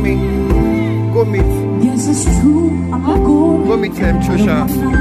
Mommy, go meet. Yes, it's true. I'm not going. Go meet um, Trisha.